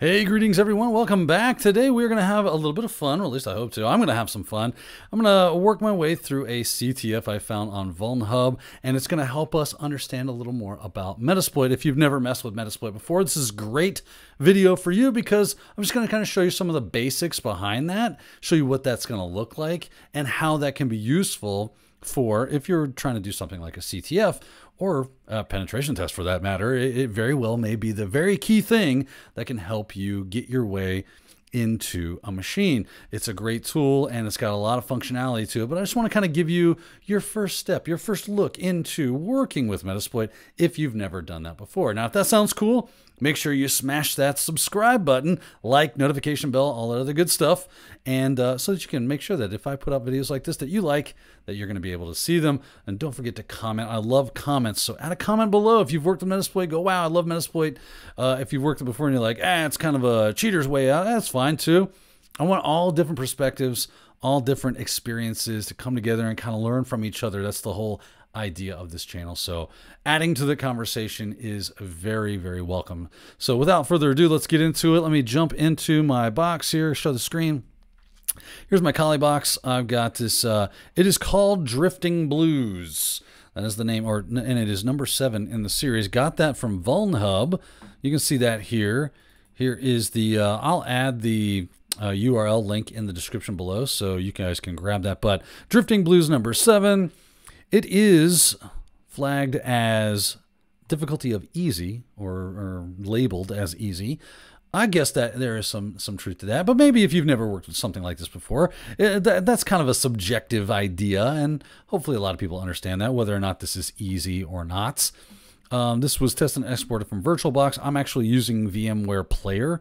Hey, greetings everyone. Welcome back. Today we're going to have a little bit of fun, or at least I hope to. I'm going to have some fun. I'm going to work my way through a CTF I found on VulnHub, and it's going to help us understand a little more about Metasploit. If you've never messed with Metasploit before, this is great video for you because I'm just going to kind of show you some of the basics behind that, show you what that's going to look like, and how that can be useful for if you're trying to do something like a CTF or a penetration test for that matter, it, it very well may be the very key thing that can help you get your way into a machine. It's a great tool and it's got a lot of functionality to it, but I just want to kind of give you your first step, your first look into working with Metasploit if you've never done that before. Now, if that sounds cool, make sure you smash that subscribe button, like, notification bell, all that other good stuff, and uh, so that you can make sure that if I put up videos like this that you like, that you're going to be able to see them. And don't forget to comment. I love comments, so add a comment below. If you've worked with Metasploit, go, wow, I love Metasploit. Uh, if you've worked it before and you're like, ah, it's kind of a cheater's way out, that's fine too. I want all different perspectives, all different experiences to come together and kind of learn from each other. That's the whole idea of this channel. So adding to the conversation is very, very welcome. So without further ado, let's get into it. Let me jump into my box here, show the screen. Here's my collie box. I've got this. Uh, it is called Drifting Blues. That is the name, or and it is number seven in the series. Got that from VulnHub. You can see that here. Here is the. Uh, I'll add the uh, URL link in the description below, so you guys can grab that. But Drifting Blues number seven. It is flagged as difficulty of easy or, or, labeled as easy. I guess that there is some some truth to that, but maybe if you've never worked with something like this before, it, eh, that, that's kind of a subjective idea, and hopefully a lot of people understand that whether or not this is easy or not. Um, this was tested and exported from VirtualBox. I'm actually using VMware Player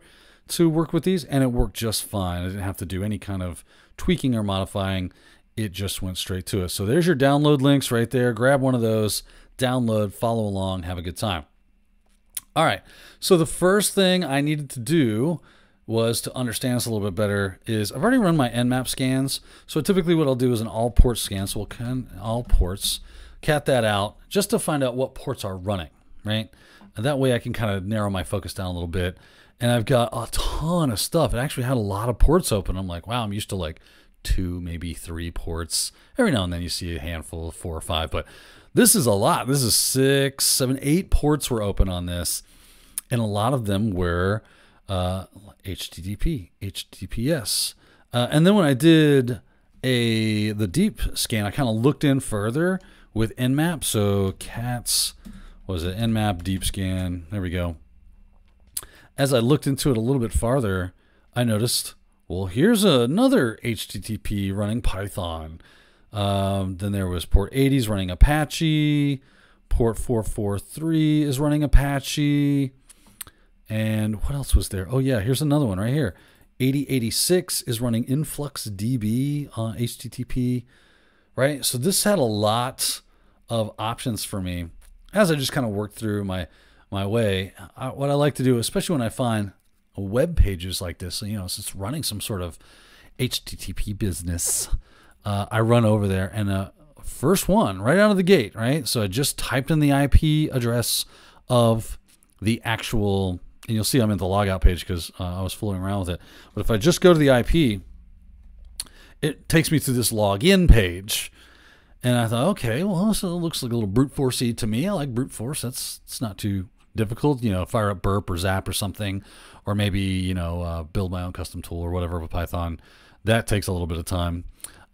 to work with these, and it worked just fine. I didn't have to do any kind of tweaking or modifying it just went straight to us. So there's your download links right there. Grab one of those, download, follow along, have a good time. All right. So the first thing I needed to do was to understand this a little bit better is I've already run my nmap scans. So typically what I'll do is an all port scan. So we'll can all ports, cat that out just to find out what ports are running, right? And that way I can kind of narrow my focus down a little bit. And I've got a ton of stuff. It actually had a lot of ports open. I'm like, wow, I'm used to like two, maybe three ports. Every now and then you see a handful of four or five, but this is a lot. This is six, seven, eight ports were open on this, and a lot of them were uh, HTTP, HTTPS. Uh, and then when I did a the deep scan, I kind of looked in further with Nmap. So cats was it Nmap deep scan? There we go. As I looked into it a little bit farther, I noticed well, here's another HTTP running Python. Um, then there was port 80s running Apache. Port 443 is running Apache. And what else was there? Oh, yeah, here's another one right here. 8086 is running InfluxDB on HTTP, right? So this had a lot of options for me as I just kind of worked through my my way. I, what I like to do, especially when I find web pages like this, you know, so it's running some sort of HTTP business. Uh, I run over there and uh, first one right out of the gate, right? So I just typed in the IP address of the actual, and you'll see I'm in the logout page because uh, I was fooling around with it. But if I just go to the IP, it takes me to this login page. And I thought, okay, well, this looks like a little brute forcey to me. I like brute force. That's it's not too difficult. You know, fire up burp or zap or something, or maybe you know uh, build my own custom tool or whatever with Python. That takes a little bit of time.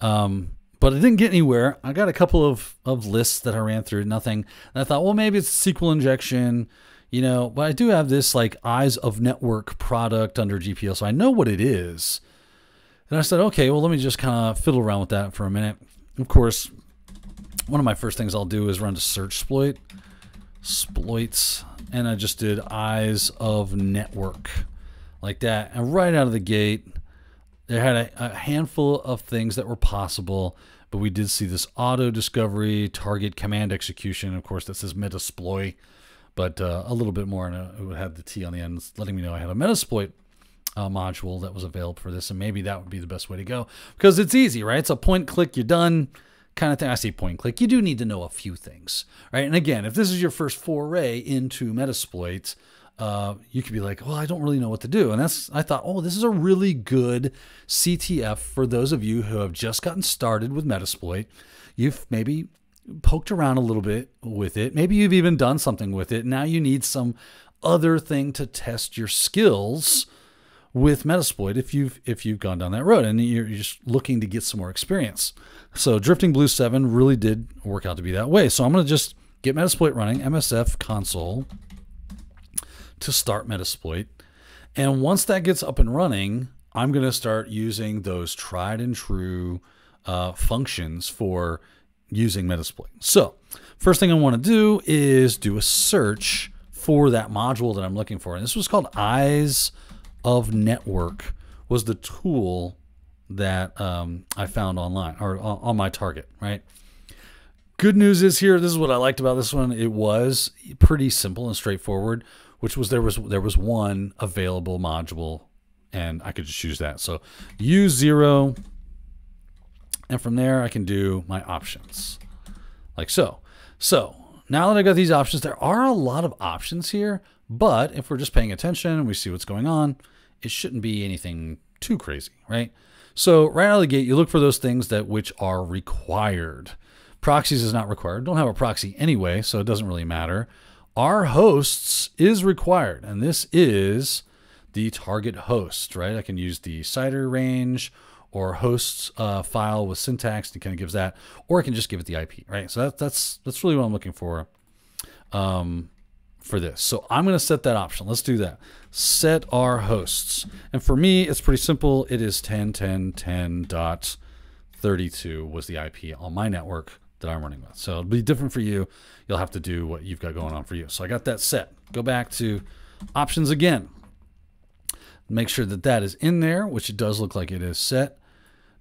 Um, but it didn't get anywhere. I got a couple of, of lists that I ran through, nothing. And I thought, well, maybe it's SQL injection, you know, but I do have this like eyes of network product under GPL, so I know what it is. And I said, okay, well, let me just kind of fiddle around with that for a minute. Of course, one of my first things I'll do is run to search exploit, exploits, and I just did eyes of network like that. And right out of the gate, there had a, a handful of things that were possible, but we did see this auto discovery, target command execution. Of course, that says Metasploit, but uh, a little bit more, and uh, it would have the T on the end, letting me know I had a Metasploit uh, module that was available for this, and maybe that would be the best way to go because it's easy, right? It's a point click, you're done kind of thing. I say point click. You do need to know a few things, right? And again, if this is your first foray into Metasploit, uh, you could be like, well, I don't really know what to do. And that's, I thought, oh, this is a really good CTF for those of you who have just gotten started with Metasploit. You've maybe poked around a little bit with it. Maybe you've even done something with it. Now you need some other thing to test your skills with Metasploit if you've if you've gone down that road and you're just looking to get some more experience. So Drifting Blue 7 really did work out to be that way. So I'm going to just get Metasploit running, MSF console to start Metasploit. And once that gets up and running, I'm going to start using those tried and true uh, functions for using Metasploit. So, first thing I want to do is do a search for that module that I'm looking for. And this was called Eyes of Network was the tool that um, I found online or on my target, right? Good news is here, this is what I liked about this one. It was pretty simple and straightforward, which was there was there was one available module and I could just choose that. So use zero and from there I can do my options like so. So now that I've got these options, there are a lot of options here, but if we're just paying attention and we see what's going on, it shouldn't be anything too crazy, right? So right out of the gate, you look for those things that which are required. Proxies is not required. Don't have a proxy anyway, so it doesn't really matter. Our hosts is required, and this is the target host, right? I can use the CIDR range or hosts uh, file with syntax. and kind of gives that, or I can just give it the IP, right? So that, that's that's really what I'm looking for um, for this. So I'm going to set that option. Let's do that. Set our hosts, and for me, it's pretty simple. It is 10.10.10.32 was the IP on my network that I'm running with. So it'll be different for you. You'll have to do what you've got going on for you. So I got that set. Go back to options again. Make sure that that is in there, which it does look like it is set.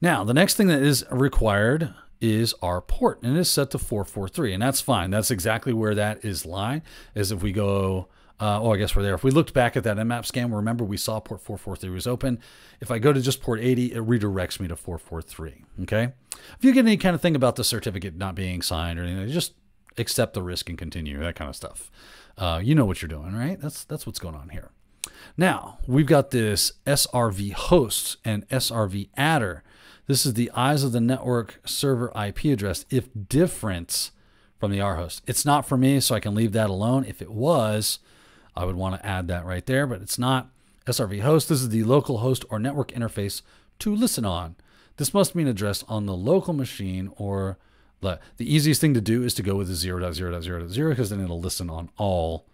Now, the next thing that is required is our port, and it is set to 443, and that's fine. That's exactly where that is lying, is if we go, uh, oh, I guess we're there. If we looked back at that nmap scan, remember we saw port 443 was open. If I go to just port 80, it redirects me to 443, okay? If you get any kind of thing about the certificate not being signed or anything, just accept the risk and continue, that kind of stuff. Uh, you know what you're doing, right? That's, that's what's going on here. Now, we've got this SRV host and SRV adder this is the eyes of the network server IP address if different from the R host. It's not for me, so I can leave that alone. If it was, I would want to add that right there, but it's not. SRV host, this is the local host or network interface to listen on. This must mean address on the local machine or the, easiest thing to do is to go with the 0.0.0.0 because then it'll listen on all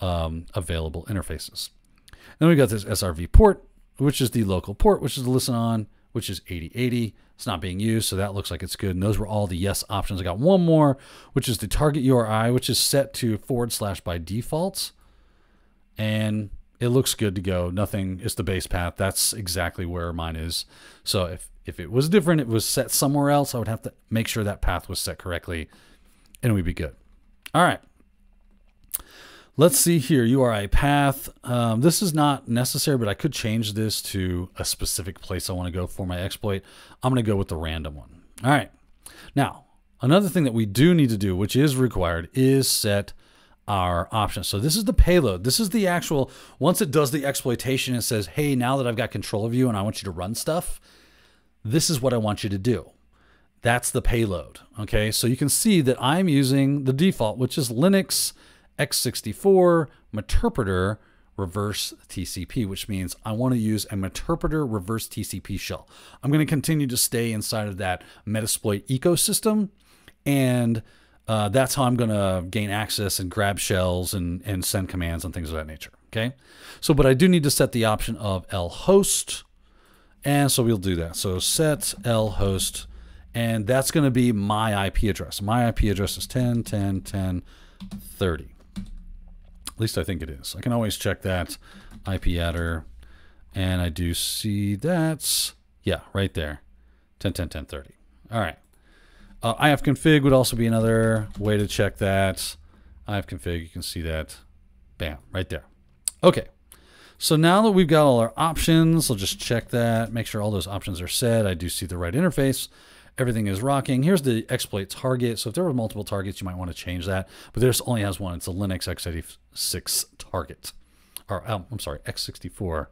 um, available interfaces. Then we got this SRV port, which is the local port, which is to listen on which is 8080. It's not being used, so that looks like it's good. And those were all the yes options. I got one more, which is the target URI, which is set to forward slash by default. And it looks good to go. Nothing is the base path. That's exactly where mine is. So if, if it was different, it was set somewhere else, I would have to make sure that path was set correctly and we'd be good. All right. Let's see here, URI path. Um, this is not necessary, but I could change this to a specific place I want to go for my exploit. I'm going to go with the random one. All right. Now, another thing that we do need to do, which is required, is set our options. So this is the payload. This is the actual, once it does the exploitation, it says, hey, now that I've got control of you and I want you to run stuff, this is what I want you to do. That's the payload. Okay, so you can see that I'm using the default, which is Linux x64 meterpreter reverse TCP, which means I want to use a meterpreter reverse TCP shell. I'm going to continue to stay inside of that Metasploit ecosystem, and uh, that's how I'm going to gain access and grab shells and, and send commands and things of that nature. Okay, so but I do need to set the option of lhost, and so we'll do that. So set lhost, and that's going to be my IP address. My IP address is 10, 10, 10, 30. At least I think it is. I can always check that IP adder. And I do see that's, yeah, right there. 10, 10, 10, 30. All right. Uh, ifconfig would also be another way to check that. ifconfig, you can see that. Bam, right there. Okay. So now that we've got all our options, I'll just check that, make sure all those options are set. I do see the right interface everything is rocking. Here's the exploit target. So if there were multiple targets, you might want to change that. But this only has one. It's a Linux x86 target. or um, I'm sorry, x64,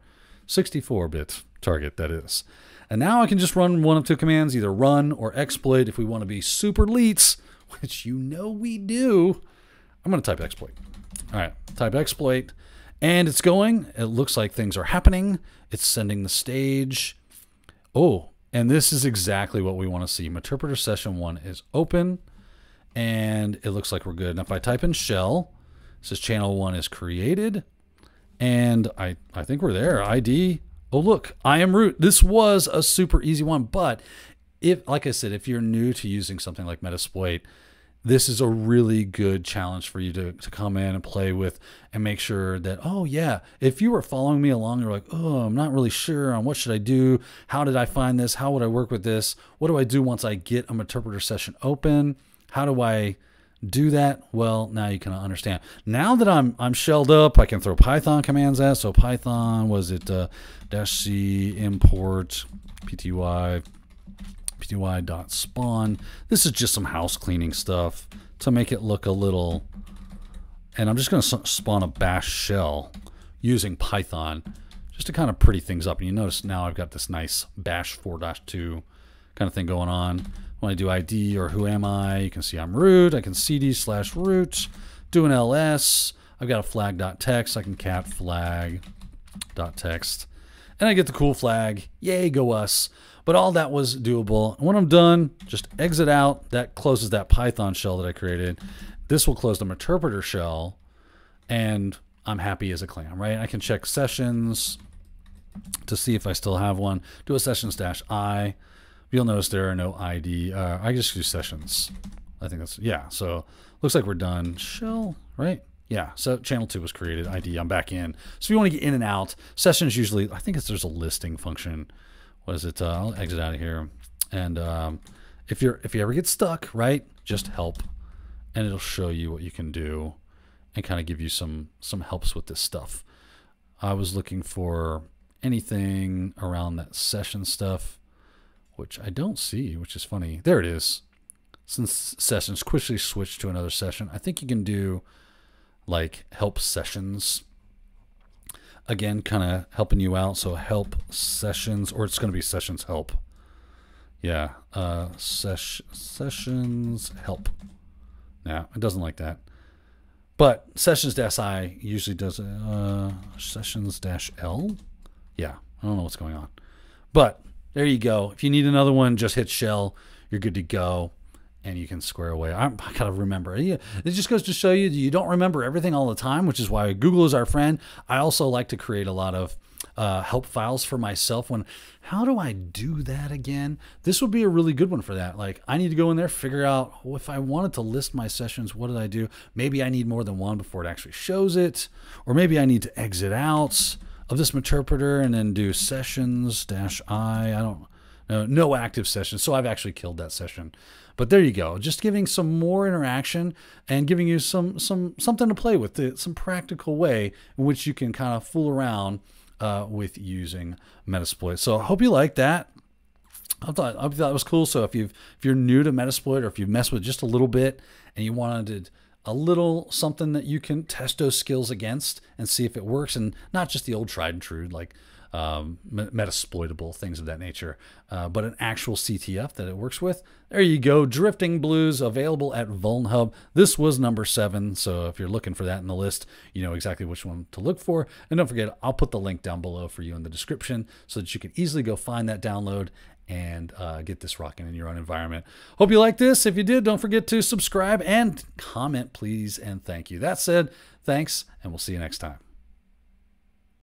64-bit target that is. And now I can just run one of two commands, either run or exploit if we want to be super leets, which you know we do. I'm going to type exploit. All right, type exploit, and it's going. It looks like things are happening. It's sending the stage. Oh, and this is exactly what we want to see. Interpreter session one is open, and it looks like we're good. And if I type in shell, it says channel one is created, and I, I think we're there. ID. Oh, look, I am root. This was a super easy one, but if, like I said, if you're new to using something like Metasploit, this is a really good challenge for you to, to come in and play with and make sure that oh yeah if you were following me along you're like oh i'm not really sure on what should i do? How did i find this? How would i work with this? What do i do once i get an interpreter session open? How do i do that? Well now you can understand. Now that i'm i'm shelled up i can throw python commands at. So python was it? Uh, dash c import pty pty.spawn. This is just some house cleaning stuff to make it look a little... And I'm just going to spawn a bash shell using Python just to kind of pretty things up. And you notice now I've got this nice bash 4-2 kind of thing going on. When I do ID or who am I, you can see I'm root. I can cd slash root, do an ls. I've got a flag.text. I can cat flag.text. And I get the cool flag. Yay, go us. But all that was doable. When I'm done, just exit out. That closes that Python shell that I created. This will close the interpreter shell, and I'm happy as a clam, right? I can check sessions to see if I still have one. Do a sessions dash i. You'll notice there are no ID. Uh, I just do sessions. I think that's, yeah. So looks like we're done. Shell, right? Yeah, so channel two was created. ID, I'm back in. So if you want to get in and out, sessions usually, I think it's, there's a listing function what is it? Uh, I'll exit out of here. And um, if you're if you ever get stuck, right, just help, and it'll show you what you can do, and kind of give you some some helps with this stuff. I was looking for anything around that session stuff, which I don't see, which is funny. There it is. Since sessions quickly switch to another session, I think you can do like help sessions again, kind of helping you out. So help sessions, or it's going to be sessions help. Yeah, uh, ses- sessions help. Yeah, it doesn't like that. But sessions dash I usually does uh, sessions dash L. Yeah, I don't know what's going on. But there you go. If you need another one, just hit shell. You're good to go and you can square away. I, I gotta remember. It just goes to show you you don't remember everything all the time, which is why Google is our friend. I also like to create a lot of uh, help files for myself. When how do I do that again? This would be a really good one for that. Like I need to go in there, figure out if I wanted to list my sessions, what did I do? Maybe I need more than one before it actually shows it, or maybe I need to exit out of this interpreter and then do sessions dash i. I don't no, no active sessions. So I've actually killed that session. But there you go. Just giving some more interaction and giving you some some something to play with, some practical way in which you can kind of fool around uh, with using Metasploit. So I hope you like that. I thought, I thought it was cool. So if you if you're new to Metasploit or if you've messed with just a little bit and you wanted a little something that you can test those skills against and see if it works, and not just the old tried and true like um, metasploitable things of that nature, uh, but an actual CTF that it works with. There you go, Drifting Blues available at VulnHub. This was number seven, so if you're looking for that in the list, you know exactly which one to look for. And don't forget, I'll put the link down below for you in the description so that you can easily go find that download and uh, get this rocking in your own environment. Hope you like this. If you did, don't forget to subscribe and comment, please, and thank you. That said, thanks, and we'll see you next time.